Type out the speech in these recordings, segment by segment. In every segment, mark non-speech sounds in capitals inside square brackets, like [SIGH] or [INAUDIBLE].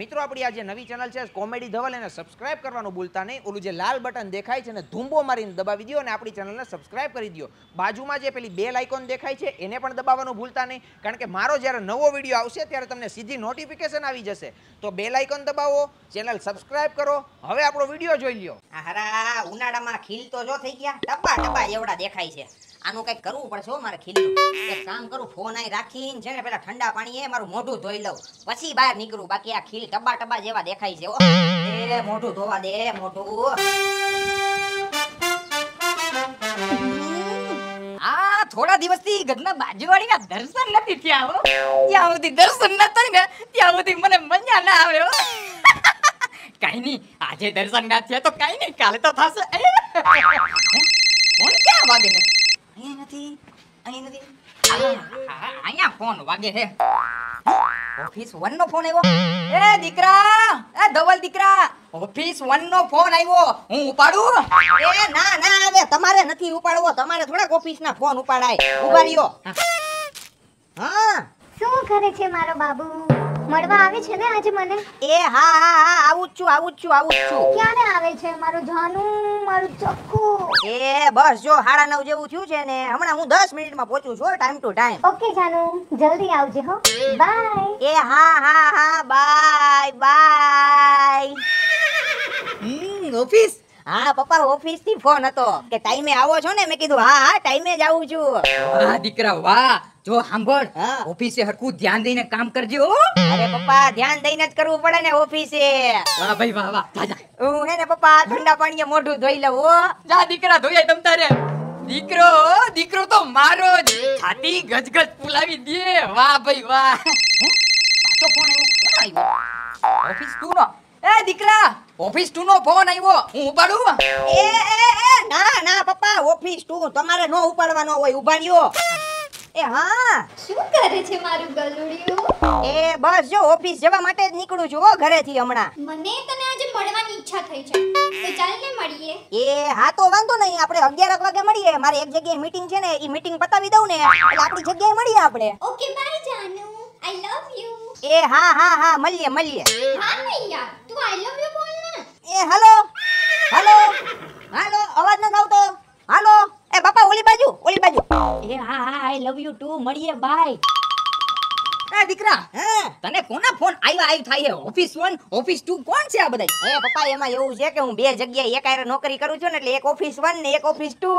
મિત્રો, આપણી આ જે નવી ચેનલ છે, કોમેડી ધવલ, એને સબસ્ક્રાઇબ કરવાનું ભૂલતા નહીં. ઓલું જે લાલ બટન દેખાય છે અને ધૂંબો મારીને દબાવી દો અને આપણી ચેનલને સબસ્ક્રાઇબ કરી દો બાજુમાં જે પેલી બેલ આઇકોન દેખાય છે, એને પણ દબાવવાનું ભૂલતા નહીં. કારણ કે મારો જ્યારે નવો વીડિયો આવશે, ત્યારે તમને સીધી નોટિફિકેશન આવી જશે. તો બેલ આઇકોન દબાવો, ચેનલ સબસ્ક્રાઇબ કરો. હવે આપણો વીડિયો જોઈ લ્યો. હારા, ઉનાળામાં ખીલ તો જો થઈ ગયા. ડબ્બા ડબ્બા એવડા દેખાય છે. આનું કઈ કરવું પડશે મારે ખીલનું એક કામ કરું ફોન અહીં રાખીને છે પેલા ઠંડા પાણીએ મારું મોઢું ધોઈ લઉં. પછી બહાર નીકળું. બાકી આ ખીલ ટબા ટબા જેવા દેખાય છે મોઢું ધોવા દે મોઢું. આ થોડા દિવસથી ઘરના બાજુવાળીના દર્શન નથી થયા હો. ત્યાં સુધી દર્શન ન થાય ને, ત્યાં સુધી મને મજા ના આવે હો. કાઈ નહીં, આજે દર્શન ના થયા તો કઈ નહીં, કાલે તો થશે. કોણ ક્યાં વાગે નથી? અહીં નથી? અહીંયા ફોન વાગે છે. ઓફિસ વન નો ફોન આવ્યો. એ દીકરા એ ધવલ દીકરા. ઓફિસ વન નો ફોન આવ્યો. હું ઉપાડું? એ ના ના હવે તમારે નથી ઉપાડવો. તમારે થોડાક ઓફિસના ફોન ઉપાડાય. ઊભા રહ્યો. હા. શું કરે છે મારો બાબુ? મળવા આવે છે ને આજે મને? એ હા હા હા આવું જ છું આવું જ છું આવું જ છું. ક્યારે આવે છે મારું જાનું મારું ચક્કુ? એ બસ જો સાડા નવ જેવું થયું છે ને હમણાં હું દસ મિનિટમાં પહોંચું છું ટાઈમ ટુ ટાઈમ ઓકે જાનુ જલ્દી આવજે હો. બાય એ હા હા હા બાય બાય ઓફિસ. હા પપ્પા ઓફિસથી ફોન હતો કે ટાઈમે આવો છો ને? મેં કીધું હા હા ટાઈમે જ આવું છું. વાહ દીકરા વાહ. જો સાંભળ ઓફિસે હરખું ધ્યાન દઈને કામ કરજો. અરે પપ્પા ધ્યાન દઈને જ કરવું પડે ને ઓફિસે. વાહ ભાઈ વાહ વાહ. જા જા. હું હે ને પપ્પા ઠંડા પાણીએ મોઢું ધોઈ લઉં હો. જા દીકરા ધોઈ તમ તારે. દીકરો દીકરો તો મારો જ. છાતી ગજગજ ફુલાવી દે. વાહ ભાઈ વાહ? પાછો ફોન આવ્યો? ઓફિસ તું નો. એ દીકરા. ઓફિસ 2 નો ફોન આવ્યો. હું ઉપાડું? એ એ એ ના ના પપ્પા ઓફિસ ટુ તમારે નો ઉપાડવાનો હોય ઊભા રહ્યો. એ હા. શું કરે છે મારું ગલુડિયું? એ બસ જો ઓફિસ જવા માટે જ નીકળું છું હો ઘરેથી હમણાં. મને તને આજે મળવાની ઈચ્છા થઈ છે. તો ચાલ ને મળીએ. એ હા તો વાંધો નહીં. આપણે અગિયાર વાગે મળીએ. મારે એક જગ્યાએ મીટિંગ છે ને એ મીટિંગ પતાવી દઉં ને. એટલે આપણી જગ્યાએ મળીએ આપણે. ઓકે બાય જાનુ. આઈ લવ યુ એ હા હા હા મળીએ મળીએ. હા નહીં યાર તું આઈ લવ યુ બોલ એ, હાલો. હાલો. હાલો, અવાજ ન આવતો. હાલો. એ, બાપા, ઓલી બાજુ ઓલી બાજુ. એ, હા હા આઈ લવ યુ ટુ મળીએ બાય એ દીકરા હા? તને કોના ફોન આવ્યા આવ્યું થાય ઓફિસ 1 ઓફિસ 2 કોણ છે આ બધા એ પપ્પા એમાં એવું છે કે હું બે જગ્યાએ એક હારે નોકરી કરું છું ને એટલે એક ઓફિસ વન ને એક ઓફિસ ટુ.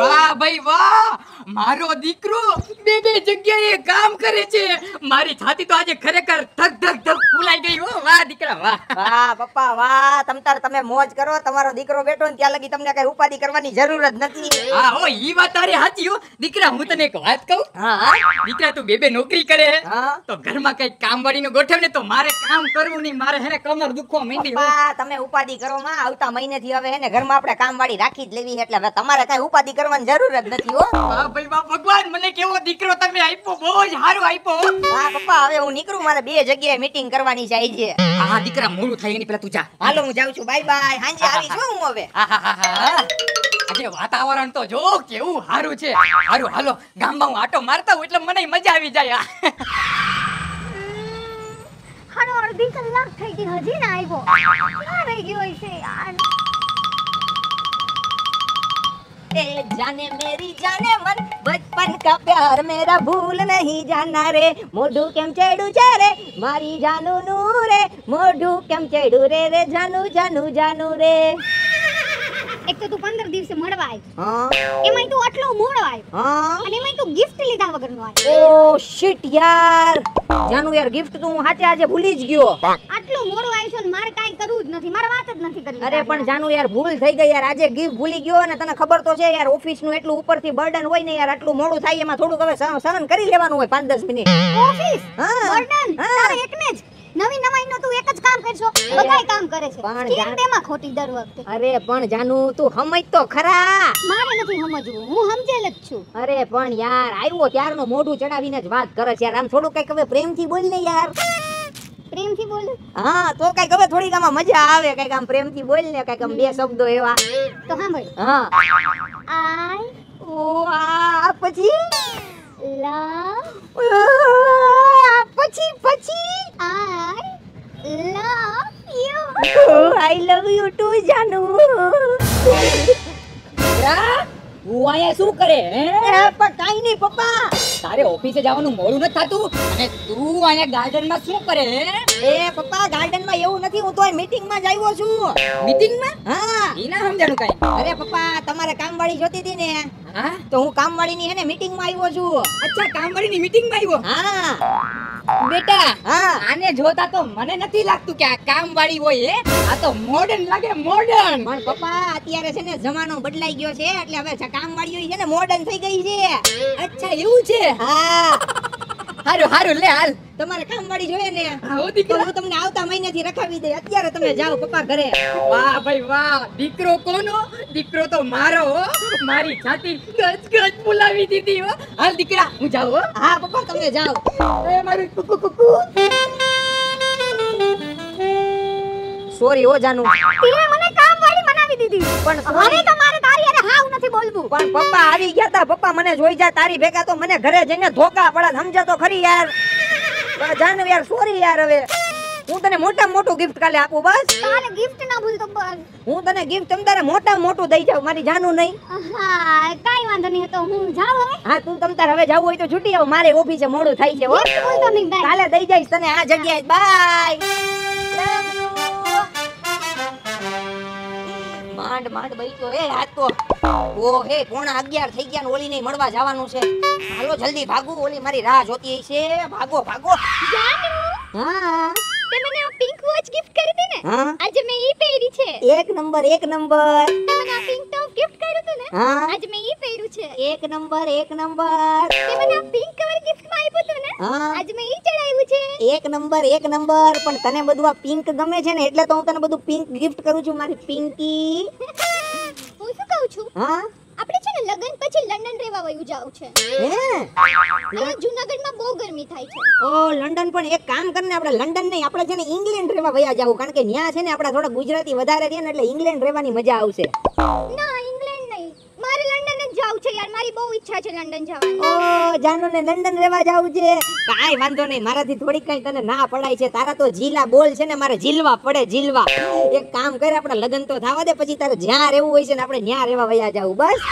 વાહ ભાઈ વાહ! મારો દીકરો બે બે જગ્યાએ કામ કરે છે. મારી છાતી તો આજે ખરેખર ધક ધક ધક ફૂલાઈ ગઈ હો. વાહ દીકરા વાહ. વાહ પપ્પા વાહ. તમ તાર તમે મોજ કરો. તમારો દીકરો બેઠો ને ત્યાં લગી તમને કઈ ઉપાધિ કરવાની જરૂર જ નથી. હા હો ઈ વાત તારી સાચી હો. દીકરા હું તને એક વાત કહું. હા. દીકરા તું બે બે નોકરી કરે. હા. તો ઘરમાં કઈ કામનું ગોઠવ ને તો મારે કામ કરવું નહીં. મારે હેને કમર દુખવા માંડી પપ્પા તમે ઉપાધિ કરો માં. આવતા મહિનેથી હવે હેને ઘરમાં આપણે કામવાળી રાખી જ લેવી એટલે હવે તમારે કઈ ઉપાધિ કરવાની જરૂર જ નથી હો. ભાઈ બા ભગવાન મને કેવો દીકરો તમે આપ્યો? બહુ જ સારો આપ્યો હા. પપ્પા હવે હું નીકળું. મારે બે જગ્યાએ મીટિંગ કરવાની છે આજે. હા દીકરા મોડું થાય એની પેલા તું જા. હાલો હું જાઉં છું. Bye bye. હાંજે આવી હો હું હવે. આજે વાતાવરણ તો જો કેવું સારું છે. હારું હાલો. ગામમાં હું આટો મારતા હું એટલે મને મજા આવી જાય. હારો અડધી કલાક થઈ ગઈ હજી ના આવ્યો ક્યાં રહી ગયો હશે યાર ए जाने मेरी जाने मन बचपन का प्यार मेरा भूल नहीं जाना रे મોઢું કેમ ચડ્યું છે રે મારી જાનુ નું રે મોઢું કેમ ચડ્યું રે રે જાનુ જાનુ જાનુ રે એક તો તું પંદર દિવસે મળવા આવ્યો હા. એમાંય તું આટલો મોડો આવ્યો હા. અને એમાં તું ગિફ્ટ લીધા વગરનો આવ્યો ઓ શિટ યાર. જાનુ યાર ગિફ્ટ તો હું હાચે આજે ભૂલી જ ગયો. આટલો મોડો આવ્યો છે ને મારે કાઈ કરવું જ નથી. મારે વાત જ નથી કરી અરે પણ જાનુ યાર ભૂલ થઈ ગઈ યાર. આજે ગિફ્ટ ભૂલી ગયો અને તને ખબર તો છે યાર ઓફિસનું એટલું ઉપરથી બર્ડન હોય ને યાર આટલું મોડું થાય એમાં થોડુંક હવે સહન કરી લેવાનું હોય પાંચ દસ મિનિટ. ઓફિસ? હા. બર્ડન તારે એકને જ. નવી નવાઈ નો તું કામ કરશો? બધાય કામ કરે છે. કેમ તેમાં ખોટી દર વખતે? અરે પણ જાનુ તું સમજ તો ખરા. મારે નથી સમજવું. હું સમજેલ જ છું. અરે પણ યાર આવ્યો ત્યારનો મોઢું ચડાવીને જ વાત કરે છે. યાર આમ થોડું કંઈક હવે પ્રેમથી બોલ ને યાર. પ્રેમથી બોલ? હા તો કંઈક હવે થોડીક આમાં મજા આવે. કંઈક આમ પ્રેમથી બોલ ને કંઈક આમ બે શબ્દો એવા. તો સાંભળ. હા. આઈ ઓ આ પછી? પછી પછી? I I love you too Janu હું અહીંયા શું કરે હે? પણ કાઈ નહીં પપ્પા. તારે ઓફિસે જવાનું મોડું નથી થતું અને તું અહીંયા ગાર્ડનમાં શું કરે હે? એ પપ્પા ગાર્ડનમાં એવું નથી હું તો મીટિંગમાં જ આવ્યો છું. મીટિંગમાં? હા. ઈ ના સમજાણું કાંઈ. અરે પપ્પા તમારે કામવાળી જોતી હતી ને. હા? તો હું કામવાળીની હે ને મીટિંગમાં આવ્યો છું. અચ્છા કામવાળીની મીટિંગમાં આવ્યો? હા. બેટા હા. આને જોતા તો મને નથી લાગતું કે આ કામ વાળી હોય હે? આ તો મોડર્ન લાગે મોડર્ન પણ પપ્પા અત્યારે છે ને જમાનો બદલાઈ ગયો છે એટલે હવે કામ વાળી હોય છે ને મોડર્ન થઈ ગઈ છે. અચ્છા એવું છે? હા. હારું હારું લે હાલ. તમારે કામવાળી જોઈએ ને. આવો દીકરો. હું તમને આવતા મહિનેથી રખાવી દે. અત્યારે તમે જાઓ પપ્પા ઘરે. વાહ ભાઈ વાહ. દીકરો કોનો? દીકરો તો મારો હો. મારી છાતી ગજ ગજ બોલાવી દીધી હો. હાલ દીકરા હું જાઉં હો. હા પપ્પા તમે જાઓ. એ મારું કુકુ કુકુ. સોરી ઓ જાનુ. તે મને કામવાળી બનાવી દીધી. પણ હવે sorry. તો મારે તારી હારે હાવ નથી બોલવું? પણ પપ્પા આવી ગયા તા. પપ્પા મને જોઈ જાય તારી ભેગા તો મને ઘરે જઈને ધોકા પડે સમજે તો ખરી યાર. પણ જાનુ યાર સોરી યાર હવે. હું તને મોટા મોટું ગિફ્ટ કાલે આપું બસ. તારે ગિફ્ટ ના ભૂલતો બસ હું તને ગિફ્ટ તમ તારે મોટા મોટું દઈ જાવ મારી જાનુ નહીં. હા કાઈ વાંધો નહીં તો હું જાઉં હવે. હા તું તમ તારે હવે જવું હોય તો છૂટી આવ. મારે ઓફિસે મોડું થાય છે હો. બોલતો નહીં બાય. કાલે દઈ જઈશ તને આ જગ્યાએ. બાય. માંડ માંડ બઈતો એ આ તો ઓ હે પોણા અગિયાર થઈ ગયા ને ઓલી ને મળવા જવાનું છે. હાલો જલ્દી ભાગો. ઓલી મારી રાહ જોતી છે ભાગો ભાગો. જાનુ હા. તે મને આ પિંક વોચ ગિફ્ટ કરી હતી ને. આજે મેં ઈ પહેરી છે. એક નંબર એક નંબર. તે મને આ પિંક ટોપ ગિફ્ટ કર્યું હતું ને આજે મેં ઈ પહેર્યું છે. એક નંબર એક નંબર. તે મને આ પિંક કવર ગિફ્ટમાં આપ્યું હતું ને આજ આજે મેં ઈ ચડાવ્યું છે. એક નંબર એક નંબર. પણ તને બધું આ પિંક ગમે છે ને એટલે તો હું તને બધું પિંક ગિફ્ટ કરું છું મારી પિંકી. [LAUGHS] હું શું કહું છું? હા? આપણે છે ને લગન પછી લંડન રહેવા વયું જાવ છે. હે? અહીંયા જૂનાગઢમાં બહુ ગરમી થાય છે. ઓ લંડન પણ એક કામ કરને આપણે લંડન નહીં આપણે છે ને ઇંગ્લેન્ડ રહેવા વયા જાવ કારણ કે ન્યા છે ને આપણા થોડા ગુજરાતી વધારે રહે ને એટલે ઇંગ્લેન્ડ રહેવાની મજા આવશે. ના ઇંગ્લેન્ડ નહીં મારે લંડન જ જાવું છે યાર મારી બહુ ઈચ્છા છે લંડન જવાની. ઓ જાનો ને લંડન રહેવા જાવું છે. કાઈ વાંધો નહીં મારાથી થોડી કઈ તને ના પડાય છે. તારા તો જીલા બોલ છે ને મારે જીલવા પડે જીલવા. એક કામ કર આપણે લગન તો થવા દે પછી તારે જ્યાં રહેવું હોય છે ને આપણે ન્યા રહેવા વયા જાવું બસ.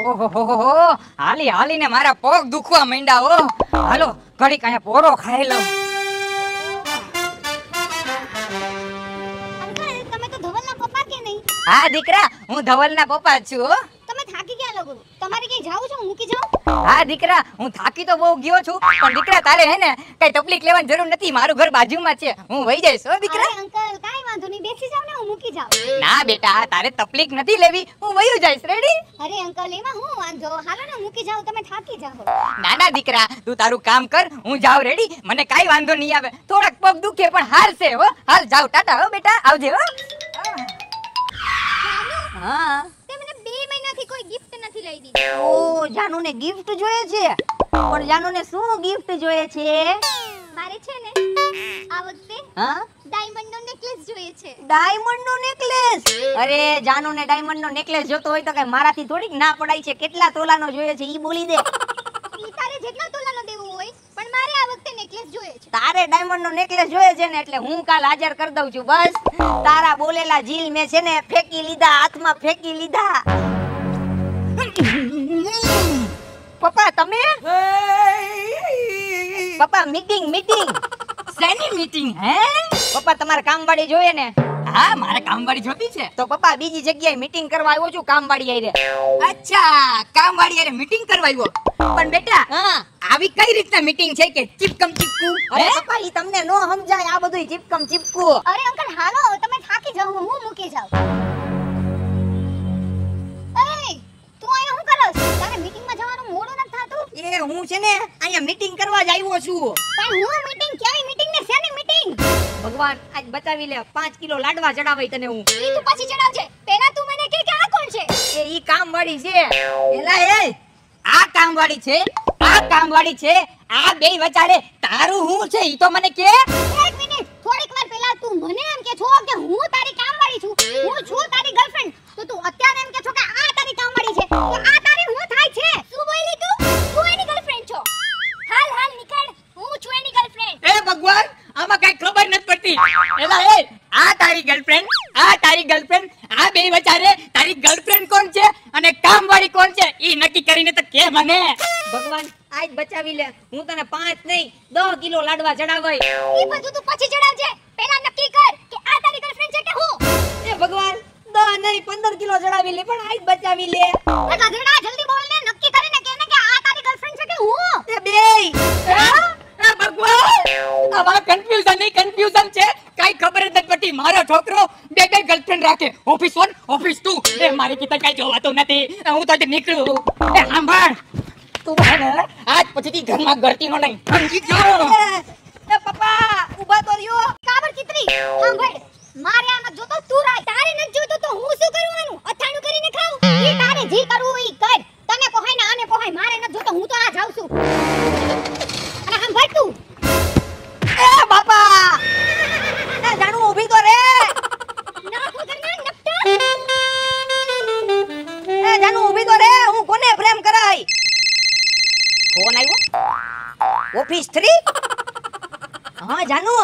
ઓહો હાલી હાલીને મારા પગ દુખવા માંડ્યા હો. હાલો ઘડીક અહીંયા પોરો ખાઈ લઉં. હા દીકરા હું ધવલના પપ્પા છું તમે થાકી ગયા લાગો તમારે ક્યાંય જાવું છે? મૂકી જાઉં? હા દીકરા હું થાકી તો બહુ ગયો છું પણ દીકરા તારે હે ને કઈ તકલીફ લેવાની જરૂર નથી. મારું ઘર બાજુમાં છે. હું વહી જઈશ હો દીકરા. અંકલ કાઈ વાંધો નહીં. બેસી જાવ ને હું મૂકી જાવ ના બેટા તારે તકલીફ નથી લેવી. હું વહી જઈશ રેડી અરે અંકલ એમાં હું વાંધો? હાલો ને મૂકી જાવ તમે થાકી જાઓ. ના ના દીકરા તું તારું કામ કર હું જાવ રેડી મને કાઈ વાંધો નહીં આવે. થોડાક પગ દુખે પણ હાલશે હો. હાલ જાવ ટાટા હો બેટા આવજે હો. હા. તે મને 2 મહિનાથી કોઈ ગિફ્ટ નથી લઈ દીધી ઓ જાનુ ને ગિફ્ટ જોઈએ છે. પણ જાનુને શું ગિફ્ટ જોઈએ છે? મારે છે ને આ વખતે હા? ડાયમંડ નો નેકલેસ જોઈએ છે. ડાયમંડ નો નેકલેસ અરે જાનુને ડાયમંડ નો નેકલેસ જોતો હોય તો કે મારાથી થોડીક ના પડાય છે. કેટલા તોલાનો જોઈએ છે ઈ બોલી દે. ઈ તારે જેટલા તોલાનો દેવું હોય પણ મારે આ વખતે નેકલેસ જોઈએ છે. તારે ડાયમંડ નો નેકલેસ જોઈએ છે ને એટલે હું કાલ હાજર કરી દઉં છું બસ. તારા બોલેલા જીલ મેં છે ને ફેંકી લીધા, હાથમાં ફેંકી લીધા. પપ્પા, તમે? પપ્પા મીટિંગ મીટિંગ શેની મીટિંગ હે? પપ્પા, તમારે કામવાળી જોઈએ ને. હા મારે કામવાળી જોતી છે. તો પપ્પા બીજી જગ્યાએ મીટિંગ કરવા આવ્યો છું કામવાળી આઈને અચ્છા કામવાળી અરે મીટિંગ કરવા આવ્યો. પણ બેટા હા. આવી કઈ રીતના મીટિંગ છે કે ચીપકમ ચીપકુ? અરે પપ્પા ઈ તમને નો સમજાય આ બધું ચીપકમ ચીપકુ. અરે અંકલ હાલો તમે થાકી જાવ હું મૂકી જાવ એય તું અહીંયા શું કરસ? તારે મીટિંગમાં જવાનું મોડું નથી થાતું? એ હું છે ને અહીંયા મીટિંગ કરવા જ આવ્યો છું. પણ હું મીટિંગ કેવી મીટિંગ ને શેની મીટિંગ ભગવાન આજ બતાવી લે. 5 કિલો લાડવા ચડાવાય તને હું. ઈ તું પછી ચડાવજે પહેલા તું મને કે કે આ કોણ છે? એ ઈ કામવાળી છે. એલા એ આ કામવાળી છે આ કામવાળી છે આ બે વચારે તારું હું છે ઈ તો મને કે. એક મિનિટ. થોડીક વાર પહેલા તું મને એમ કે છો કે હું તારી કામ વાળી છું. હું છું તારી ગર્લફ્રેન્ડ તો તું અત્યારે એમ કે છો કે આ તારી કામ વાળી છે. તો આ તારી હું થાય છે? એલા એ આ તારી ગર્લફ્રેન્ડ આ તારી ગર્લફ્રેન્ડ આ બે વચારે તારી ગર્લફ્રેન્ડ કોણ છે અને કામવાળી કોણ છે? ઈ નક્કી કરીને તો કે મને. ભગવાન આજ બચાવી લે. હું તને પાંચ નહીં દસ કિલો લાડવા ચડાવાય ઈ બધું તું પછી ચડાવજે. પહેલા નક્કી કર કે આ તારી ગર્લફ્રેન્ડ છે કે હું? એ ભગવાન દસ નહીં પંદર કિલો ચડાવી લે પણ આજ બચાવી લે. એ ગધેડા જલ્દી બોલ ને નક્કી કરીને કે ને કે આ તારી ગર્લફ્રેન્ડ છે કે હું? એ બેય. ભગવાન! આમાં કન્ફ્યુઝન નહીં કન્ફ્યુઝન છે. કઈ ખબર જ નથી મારો છોકરો બે બે ગર્લફ્રેન્ડ રાખે. ઓફિસ 1 ઓફિસ 2 એ મારી કીધા કઈ જોવાતો નથી. હું તો નીકળું. એ સાંભળ. તું આજ પછીથી ઘરમાં ગળતીનો નહીં. સમજી ગયો. એ પપ્પા, ઊભા તો રહ્યો. કાબર ચિત્રી સાંભળ. મારે આમાં જોતો તું રાય. તારે ન જોતો તો હું શું કરું આનું? અથાણું કરીને ખાઉં? એ તારે જી કરવું ઈ ફોન